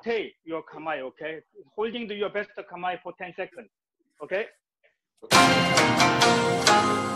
stay your kamai, okay? Holding to your best kamai for 10 seconds, okay? okay.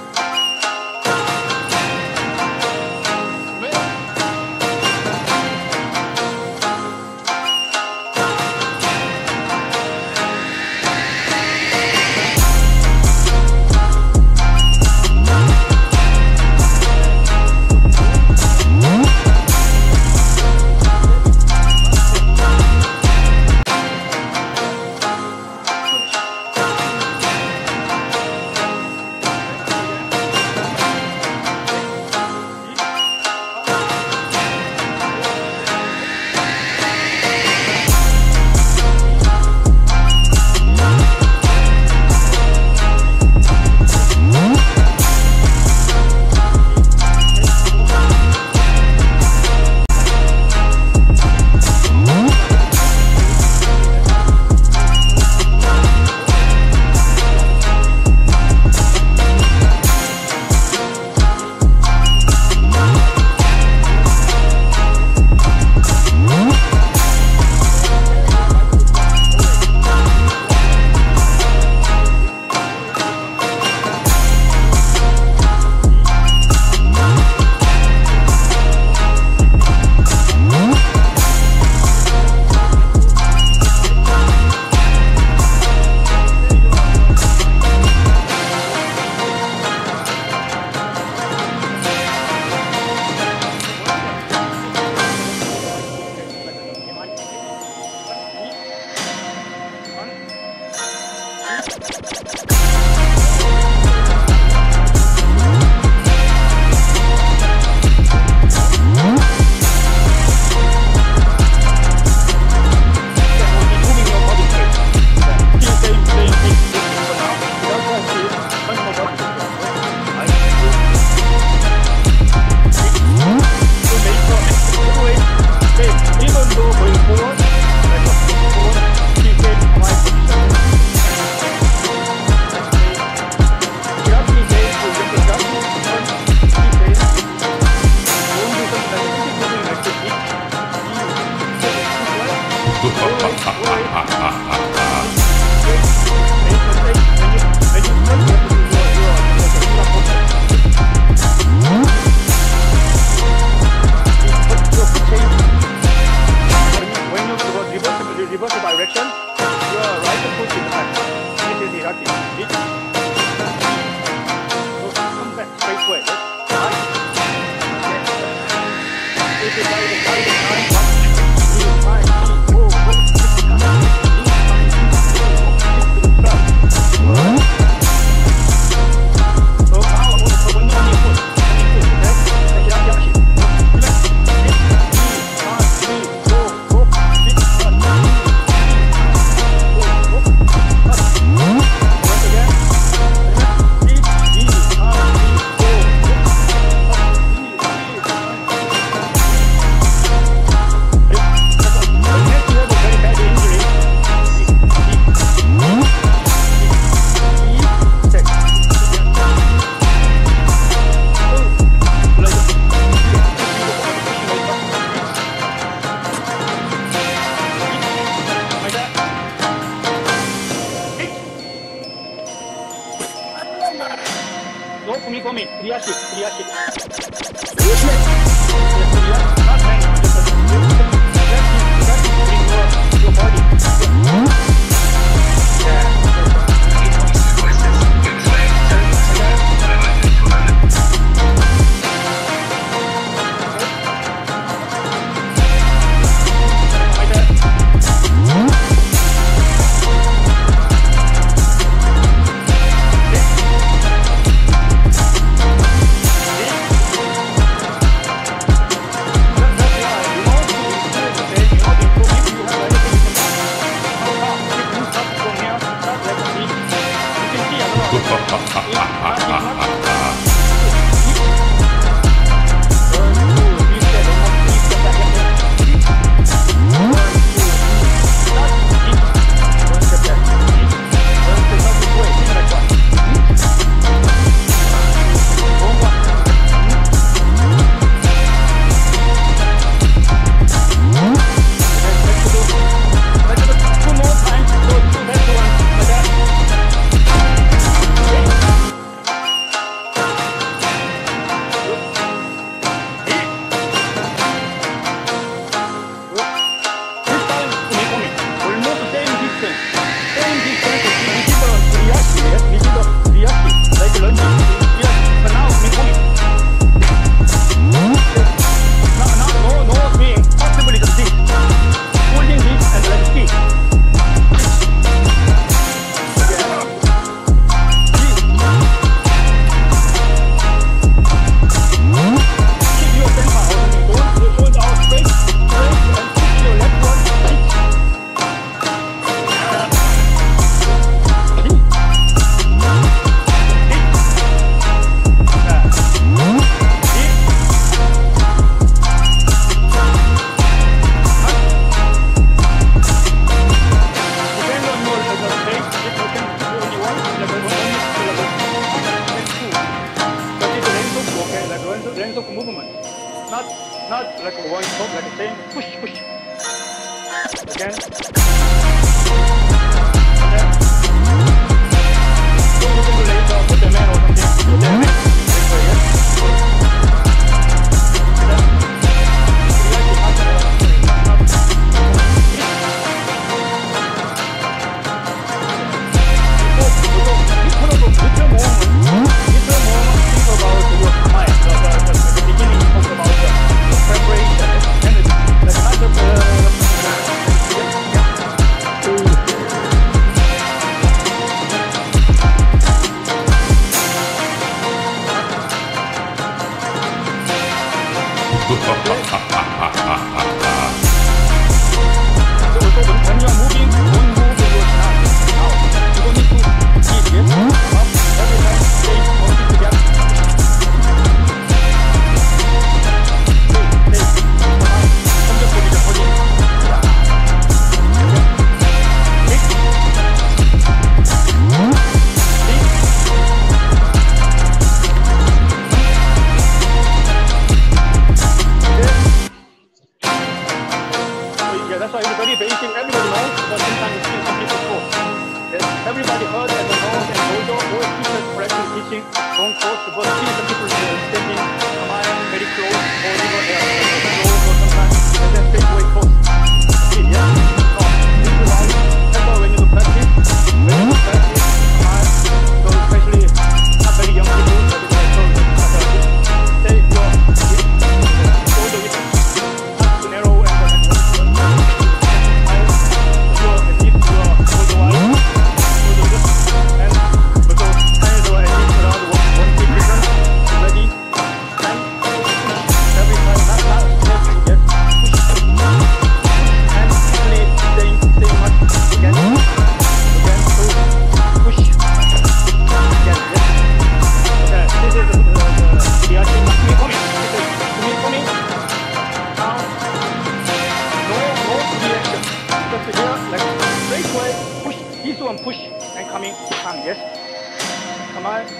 ha.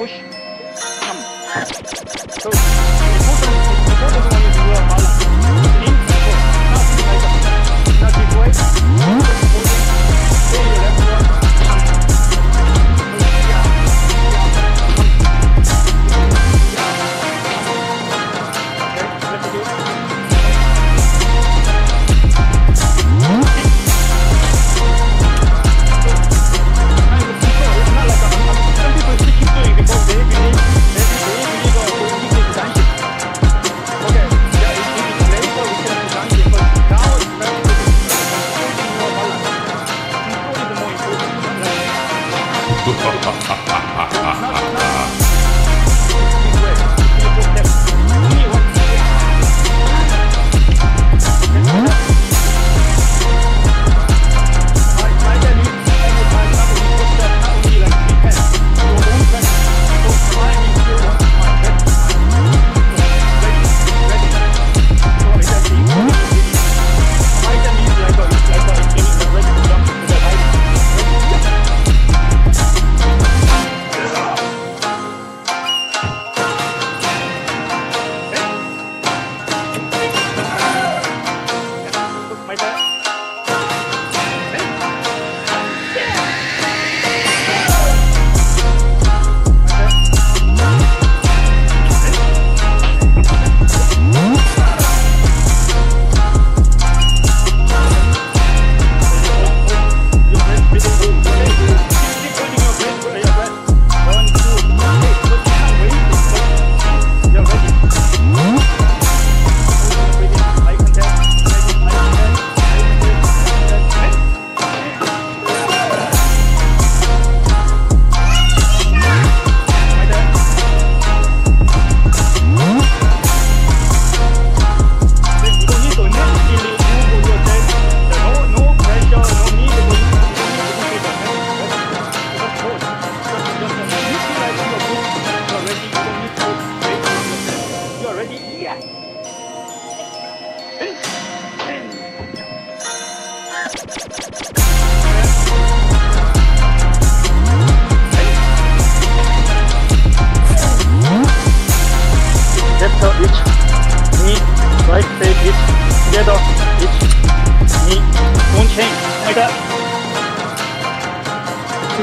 push. Come.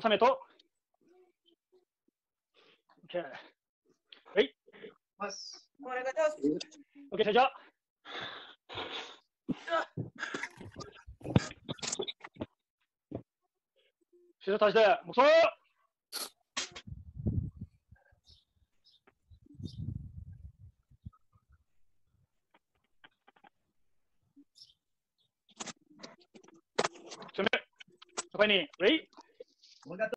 サメと。OK。はい。OK、じゃあ。シュート足して、もそう攻め、そこに、